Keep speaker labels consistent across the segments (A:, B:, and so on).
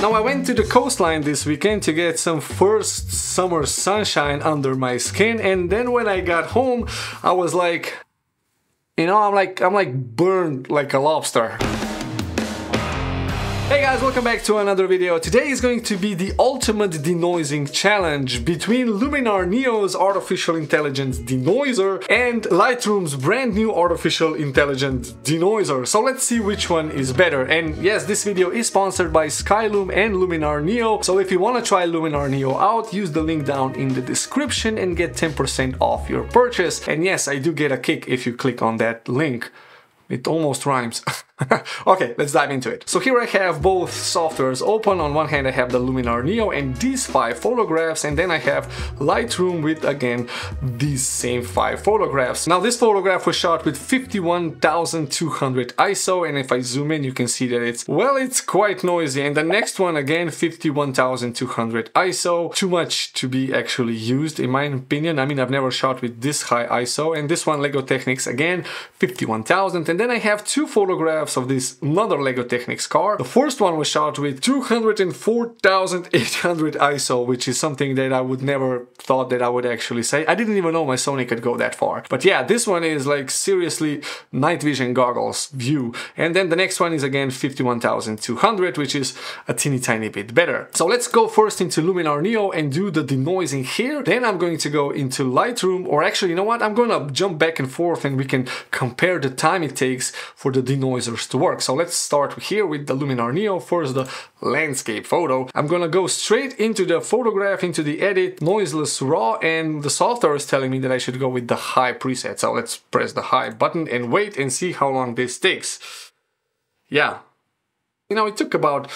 A: Now I went to the coastline this weekend to get some first summer sunshine under my skin and then when I got home I was like you know I'm like I'm like burned like a lobster. Hey guys, welcome back to another video. Today is going to be the ultimate denoising challenge between Luminar Neo's artificial intelligence denoiser and Lightroom's brand new artificial intelligence denoiser. So let's see which one is better. And yes, this video is sponsored by Skylum and Luminar Neo. So if you want to try Luminar Neo out, use the link down in the description and get 10% off your purchase. And yes, I do get a kick if you click on that link. It almost rhymes. okay, let's dive into it. So here I have both softwares open. On one hand I have the Luminar Neo and these five photographs and then I have Lightroom with again these same five photographs. Now this photograph was shot with 51,200 ISO and if I zoom in you can see that it's, well it's quite noisy and the next one again 51,200 ISO. Too much to be actually used in my opinion. I mean I've never shot with this high ISO and this one Lego Technics again 51,000 and then I have two photographs of this another LEGO Technics car. The first one was shot with 204,800 ISO, which is something that I would never thought that I would actually say. I didn't even know my Sony could go that far. But yeah, this one is like seriously night vision goggles view. And then the next one is again 51,200, which is a teeny tiny bit better. So let's go first into Luminar Neo and do the denoising here. Then I'm going to go into Lightroom, or actually, you know what? I'm gonna jump back and forth and we can compare the time it takes for the denoisers to work. So let's start here with the Luminar Neo. First the landscape photo. I'm gonna go straight into the photograph, into the edit, noiseless raw, and the software is telling me that I should go with the high preset. So let's press the high button and wait and see how long this takes. Yeah, you know, it took about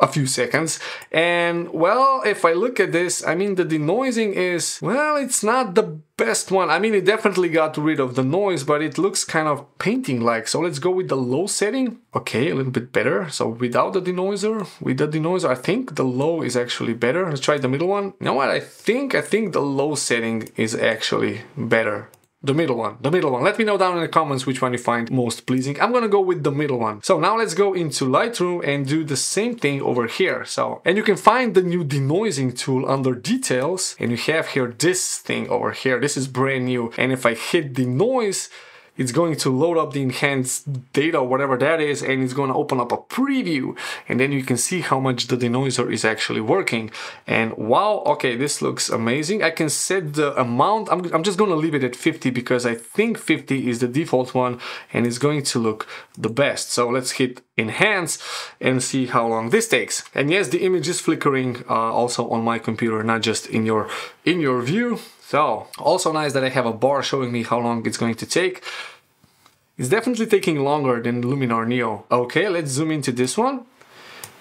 A: a few seconds. And well, if I look at this, I mean, the denoising is, well, it's not the best one. I mean, it definitely got rid of the noise, but it looks kind of painting-like. So let's go with the low setting. Okay, a little bit better. So without the denoiser, with the denoiser, I think the low is actually better. Let's try the middle one. You know what? I think, I think the low setting is actually better. The middle one, the middle one. Let me know down in the comments which one you find most pleasing. I'm gonna go with the middle one. So now let's go into Lightroom and do the same thing over here. So, and you can find the new denoising tool under details and you have here this thing over here. This is brand new. And if I hit denoise, it's going to load up the enhanced data, whatever that is, and it's going to open up a preview. And then you can see how much the denoiser is actually working. And wow, okay, this looks amazing. I can set the amount. I'm, I'm just going to leave it at 50 because I think 50 is the default one and it's going to look the best. So let's hit enhance and see how long this takes. And yes, the image is flickering uh, also on my computer, not just in your in your view. So, also nice that I have a bar showing me how long it's going to take. It's definitely taking longer than Luminar Neo. Okay, let's zoom into this one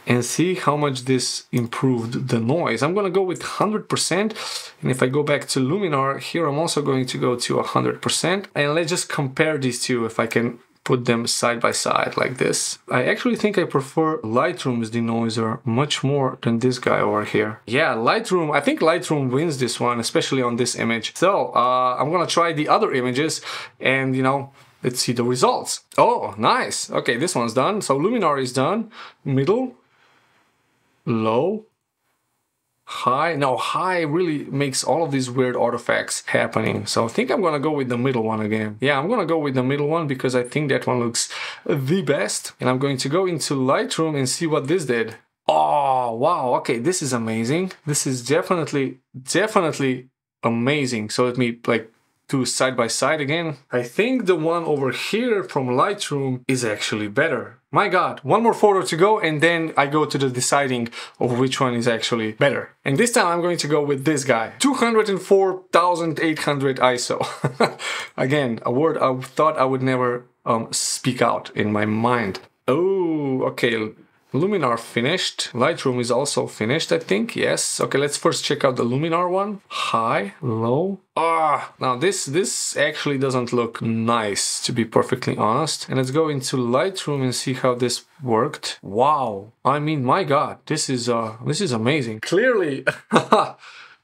A: and see how much this improved the noise. I'm gonna go with 100% and if I go back to Luminar, here I'm also going to go to 100% and let's just compare these two if I can put them side by side like this. I actually think I prefer Lightroom's denoiser much more than this guy over here. Yeah, Lightroom, I think Lightroom wins this one, especially on this image. So uh, I'm gonna try the other images and you know, let's see the results. Oh, nice. Okay, this one's done. So Luminar is done. Middle, low, high. Now high really makes all of these weird artifacts happening. So I think I'm gonna go with the middle one again. Yeah, I'm gonna go with the middle one because I think that one looks the best. And I'm going to go into Lightroom and see what this did. Oh, wow. Okay, this is amazing. This is definitely, definitely amazing. So let me like to side by side again. I think the one over here from Lightroom is actually better. My god, one more photo to go and then I go to the deciding of which one is actually better. And this time I'm going to go with this guy. 204,800 ISO. Again, a word I thought I would never um, speak out in my mind. Oh, okay, Luminar finished. Lightroom is also finished, I think. Yes. Okay, let's first check out the Luminar one. High, low. Ah, now this this actually doesn't look nice, to be perfectly honest. And let's go into Lightroom and see how this worked. Wow. I mean, my God, this is uh this is amazing. Clearly,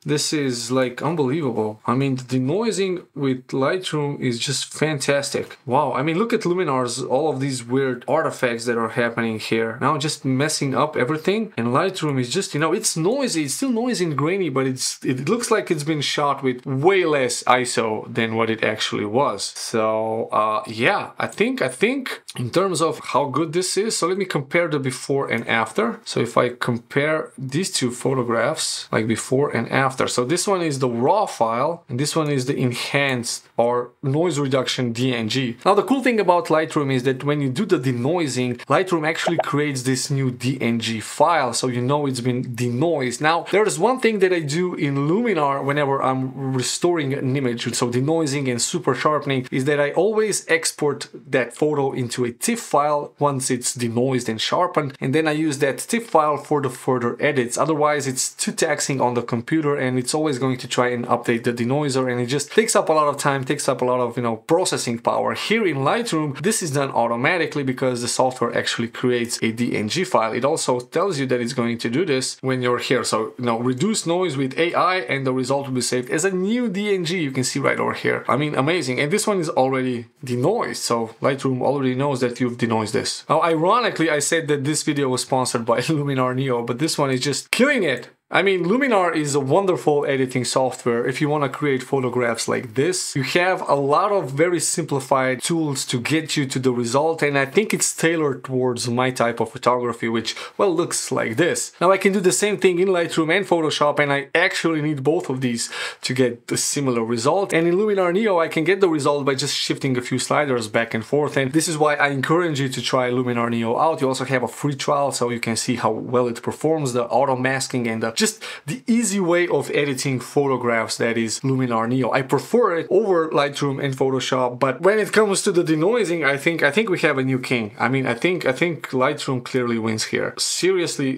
A: This is like unbelievable. I mean, the denoising with Lightroom is just fantastic. Wow, I mean, look at Luminar's, all of these weird artifacts that are happening here. Now just messing up everything. And Lightroom is just, you know, it's noisy, it's still noisy and grainy, but it's it looks like it's been shot with way less ISO than what it actually was. So uh, yeah, I think, I think in terms of how good this is, so let me compare the before and after. So if I compare these two photographs, like before and after. So this one is the raw file, and this one is the enhanced or noise reduction DNG. Now the cool thing about Lightroom is that when you do the denoising, Lightroom actually creates this new DNG file, so you know it's been denoised. Now there's one thing that I do in Luminar whenever I'm restoring an image, so denoising and super sharpening, is that I always export that photo into a TIFF file once it's denoised and sharpened, and then I use that TIFF file for the further edits. Otherwise it's too taxing on the computer and it's always going to try and update the denoiser and it just takes up a lot of time takes up a lot of, you know, processing power. Here in Lightroom, this is done automatically because the software actually creates a DNG file. It also tells you that it's going to do this when you're here. So, you know, reduce noise with AI and the result will be saved as a new DNG you can see right over here. I mean, amazing. And this one is already denoised. So Lightroom already knows that you've denoised this. Now, ironically, I said that this video was sponsored by Luminar Neo, but this one is just killing it. I mean, Luminar is a wonderful editing software if you want to create photographs like this. You have a lot of very simplified tools to get you to the result and I think it's tailored towards my type of photography which, well, looks like this. Now I can do the same thing in Lightroom and Photoshop and I actually need both of these to get a similar result. And in Luminar Neo I can get the result by just shifting a few sliders back and forth and this is why I encourage you to try Luminar Neo out. You also have a free trial so you can see how well it performs, the auto masking and the just the easy way of editing photographs that is Luminar Neo. I prefer it over Lightroom and Photoshop, but when it comes to the denoising, I think I think we have a new king. I mean, I think I think Lightroom clearly wins here. Seriously,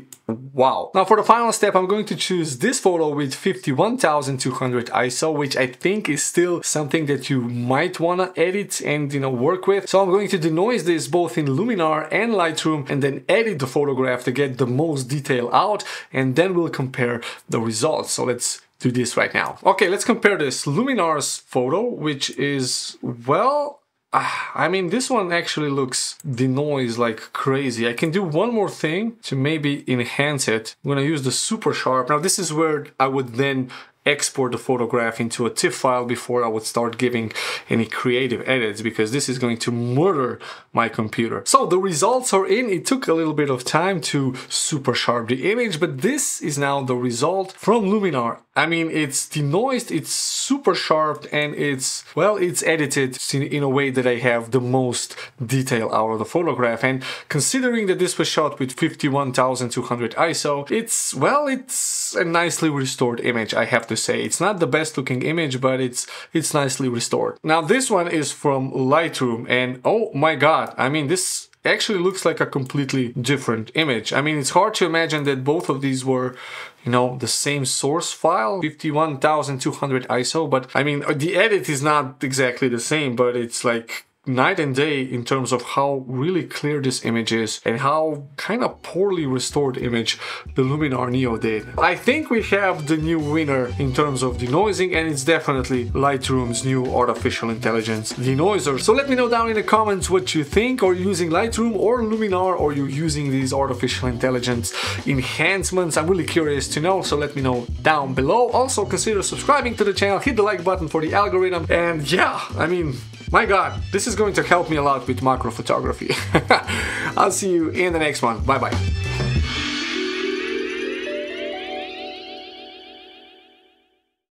A: wow. Now for the final step, I'm going to choose this photo with 51,200 ISO, which I think is still something that you might want to edit and you know work with. So I'm going to denoise this both in Luminar and Lightroom and then edit the photograph to get the most detail out and then we'll compare the results. So let's do this right now. Okay, let's compare this Luminar's photo, which is, well, ah, I mean, this one actually looks denoised like crazy. I can do one more thing to maybe enhance it. I'm gonna use the super sharp. Now this is where I would then export the photograph into a TIFF file before I would start giving any creative edits because this is going to murder my computer. So the results are in. It took a little bit of time to super sharp the image, but this is now the result from Luminar. I mean, it's denoised, it's super sharp, and it's, well, it's edited in a way that I have the most detail out of the photograph. And considering that this was shot with 51,200 ISO, it's, well, it's a nicely restored image, I have to say. It's not the best looking image, but it's, it's nicely restored. Now, this one is from Lightroom, and oh my god, I mean, this actually looks like a completely different image. I mean, it's hard to imagine that both of these were you know, the same source file, 51,200 ISO, but I mean, the edit is not exactly the same, but it's like night and day in terms of how really clear this image is and how kind of poorly restored image the Luminar Neo did. I think we have the new winner in terms of denoising and it's definitely Lightroom's new artificial intelligence denoiser. So let me know down in the comments what you think. Are you using Lightroom or Luminar or are you using these artificial intelligence enhancements? I'm really curious to know, so let me know down below. Also consider subscribing to the channel, hit the like button for the algorithm and yeah, I mean, my god, this is going to help me a lot with macro photography. I'll see you in the next one. Bye bye.